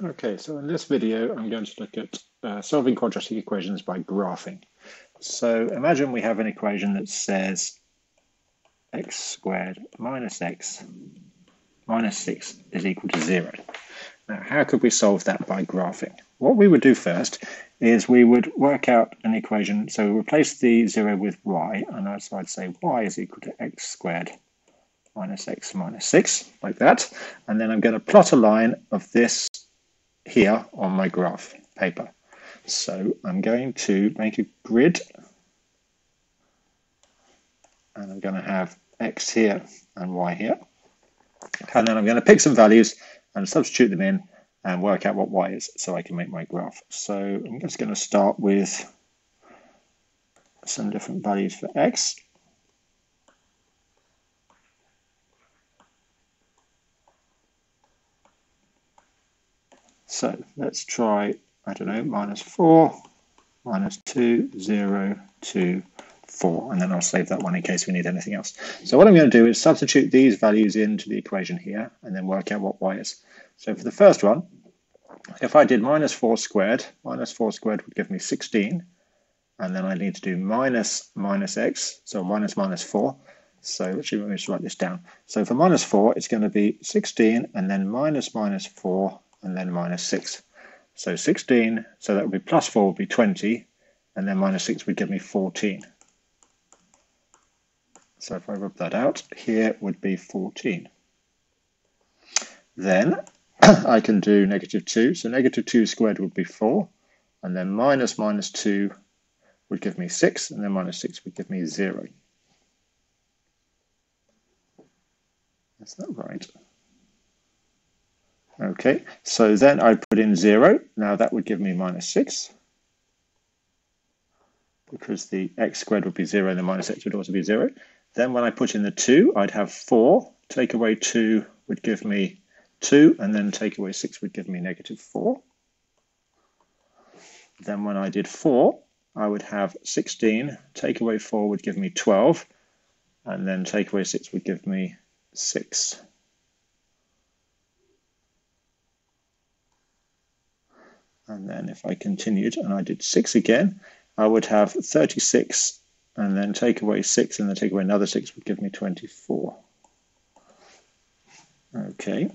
Okay, so in this video, I'm going to look at uh, solving quadratic equations by graphing. So imagine we have an equation that says x squared minus x minus 6 is equal to 0. Now, how could we solve that by graphing? What we would do first is we would work out an equation. So we replace the 0 with y, and so I'd say y is equal to x squared minus x minus 6, like that. And then I'm going to plot a line of this here on my graph paper. So I'm going to make a grid and I'm going to have x here and y here. And then I'm going to pick some values and substitute them in and work out what y is so I can make my graph. So I'm just going to start with some different values for x. So let's try, I don't know, minus 4, minus 2, 0, 2, 4, and then I'll save that one in case we need anything else. So what I'm going to do is substitute these values into the equation here and then work out what y is. So for the first one, if I did minus 4 squared, minus 4 squared would give me 16, and then I need to do minus minus x, so minus minus 4. So actually, let me just write this down. So for minus 4, it's going to be 16, and then minus minus 4, and then minus 6. So 16, so that would be plus 4 would be 20, and then minus 6 would give me 14. So if I rub that out, here would be 14. Then I can do negative 2. So negative 2 squared would be 4. And then minus minus 2 would give me 6. And then minus 6 would give me 0. Is that right? Okay, so then I put in 0. Now that would give me minus 6 because the x squared would be 0 and the minus x would also be 0. Then when I put in the 2, I'd have 4. Take away 2 would give me 2, and then take away 6 would give me negative 4. Then when I did 4, I would have 16. Take away 4 would give me 12, and then take away 6 would give me 6. And then if I continued and I did 6 again, I would have 36 and then take away 6 and then take away another 6 would give me 24. Okay.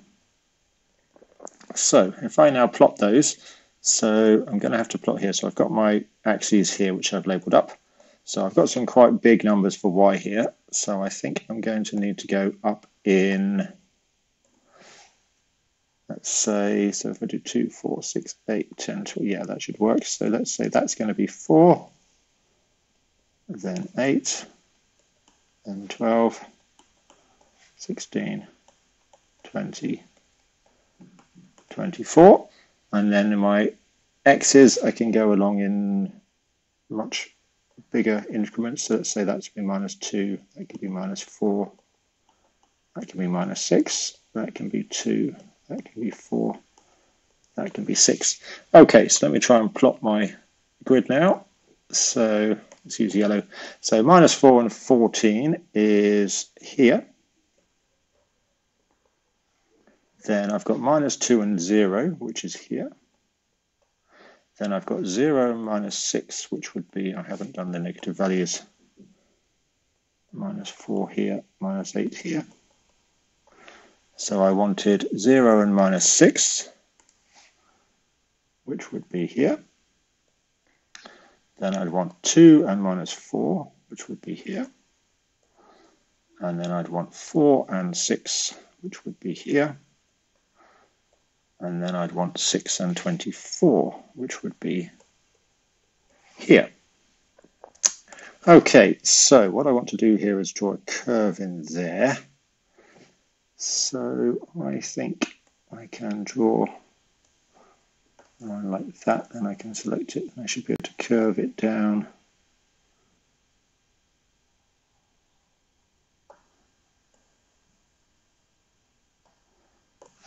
So if I now plot those, so I'm going to have to plot here. So I've got my axes here, which I've labeled up. So I've got some quite big numbers for y here. So I think I'm going to need to go up in let's say, so if I do 2, 4, 6, 8, 10, 12, yeah, that should work. So let's say that's going to be 4, then 8, then 12, 16, 20, 24. And then in my x's, I can go along in much bigger increments. So let's say that's be minus 2, that could be minus 4, that can be minus 6, that can be 2, that can be 4. That can be 6. Okay, so let me try and plot my grid now. So let's use yellow. So minus 4 and 14 is here. Then I've got minus 2 and 0, which is here. Then I've got 0 minus 6, which would be, I haven't done the negative values, minus 4 here, minus 8 here. So I wanted 0 and minus 6, which would be here. Then I'd want 2 and minus 4, which would be here. And then I'd want 4 and 6, which would be here. And then I'd want 6 and 24, which would be here. Okay, so what I want to do here is draw a curve in there. So I think I can draw like that and I can select it and I should be able to curve it down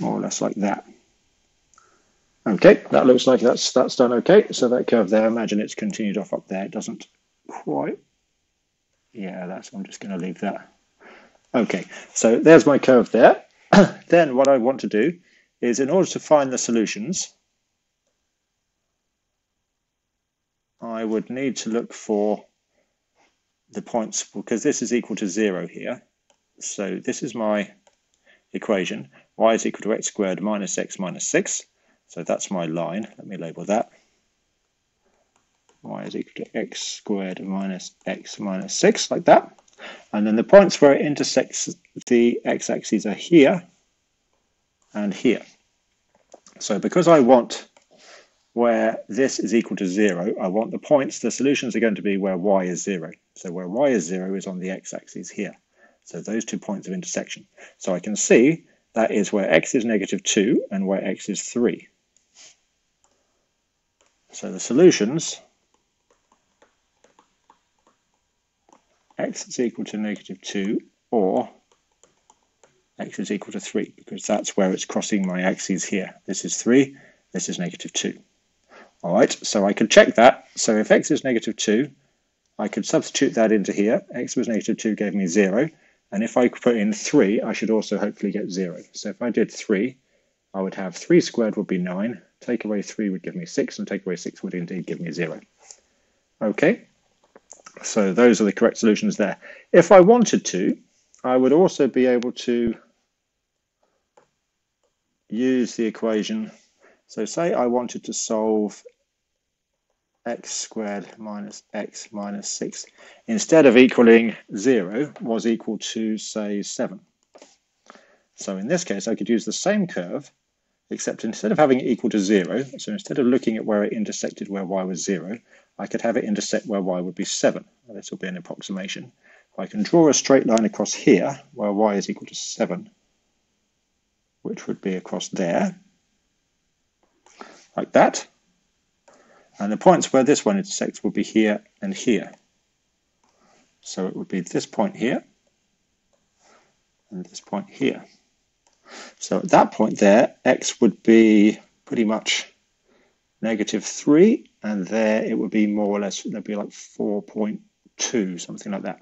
more or less like that. Okay, that looks like that's that's done okay. So that curve there, imagine it's continued off up there. It doesn't quite. Yeah, that's. I'm just going to leave that. Okay, so there's my curve there. then what I want to do is in order to find the solutions, I would need to look for the points because this is equal to zero here. So this is my equation. y is equal to x squared minus x minus 6. So that's my line. Let me label that. y is equal to x squared minus x minus 6, like that. And then the points where it intersects the x-axis are here and here. So because I want where this is equal to 0, I want the points, the solutions are going to be where y is 0. So where y is 0 is on the x-axis here. So those two points of intersection. So I can see that is where x is negative 2 and where x is 3. So the solutions, x is equal to negative 2 or x is equal to 3 because that's where it's crossing my axes here. This is 3, this is negative 2. All right, so I can check that. So if x is negative 2, I could substitute that into here. x was negative 2 gave me 0. And if I put in 3, I should also hopefully get 0. So if I did 3, I would have 3 squared would be 9. Take away 3 would give me 6, and take away 6 would indeed give me 0. Okay, so those are the correct solutions there. If I wanted to, I would also be able to use the equation. So say I wanted to solve x squared minus x minus 6 instead of equaling 0 was equal to say 7. So in this case I could use the same curve except instead of having it equal to 0 so instead of looking at where it intersected where y was 0 I could have it intersect where y would be 7. This will be an approximation. I can draw a straight line across here where y is equal to 7 which would be across there like that and the points where this one intersects will be here and here. So it would be this point here and this point here. So at that point there, x would be pretty much negative 3, and there it would be more or less, there'd be like 4.2, something like that.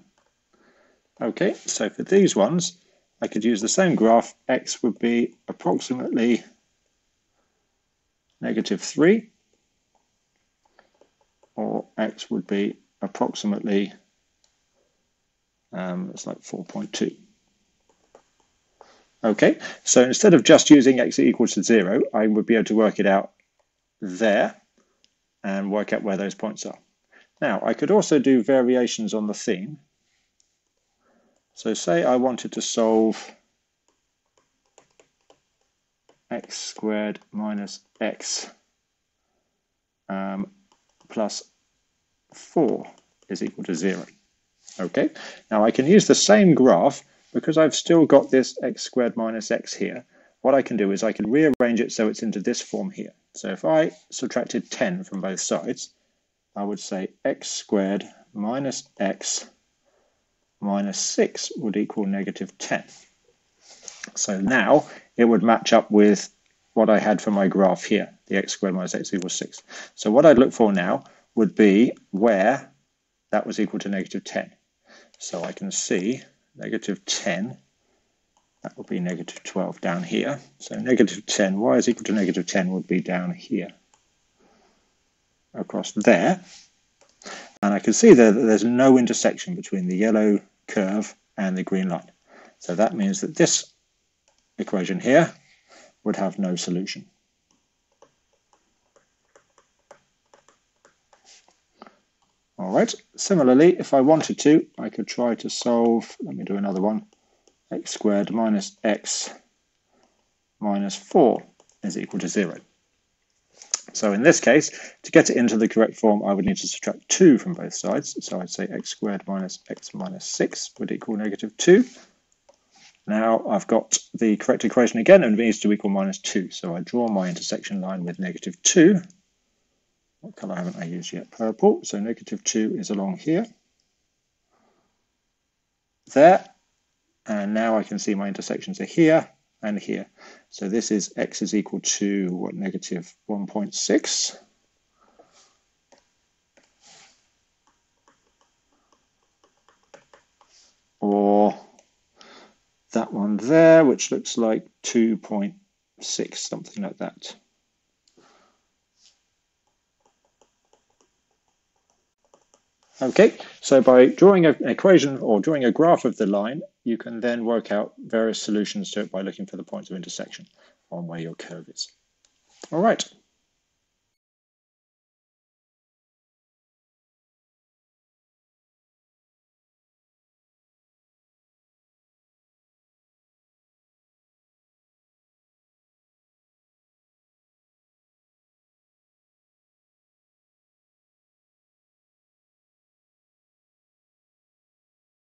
Okay, so for these ones, I could use the same graph. x would be approximately negative 3, or x would be approximately, um, it's like 4.2. Okay, so instead of just using x equals to 0, I would be able to work it out there and work out where those points are. Now, I could also do variations on the theme. So say I wanted to solve x squared minus x um, plus 4 is equal to 0. Okay, now I can use the same graph because I've still got this x squared minus x here. What I can do is I can rearrange it so it's into this form here. So if I subtracted 10 from both sides, I would say x squared minus x minus 6 would equal negative 10. So now it would match up with what I had for my graph here, the x squared minus x equals 6. So what I'd look for now would be where that was equal to negative 10. So I can see negative 10, that would be negative 12 down here. So negative 10, y is equal to negative 10 would be down here, across there. And I can see there that there's no intersection between the yellow curve and the green line. So that means that this equation here would have no solution. All right, similarly, if I wanted to, I could try to solve, let me do another one, x squared minus x minus 4 is equal to 0. So in this case, to get it into the correct form, I would need to subtract 2 from both sides. So I'd say x squared minus x minus 6 would equal negative 2. Now I've got the correct equation again, and it needs to equal minus 2. So I draw my intersection line with negative 2. What colour haven't I used yet? Purple. So negative 2 is along here. There. And now I can see my intersections are here and here. So this is x is equal to what negative 1.6. Or that one there, which looks like 2.6, something like that. Okay, so by drawing an equation or drawing a graph of the line, you can then work out various solutions to it by looking for the points of intersection on where your curve is. All right.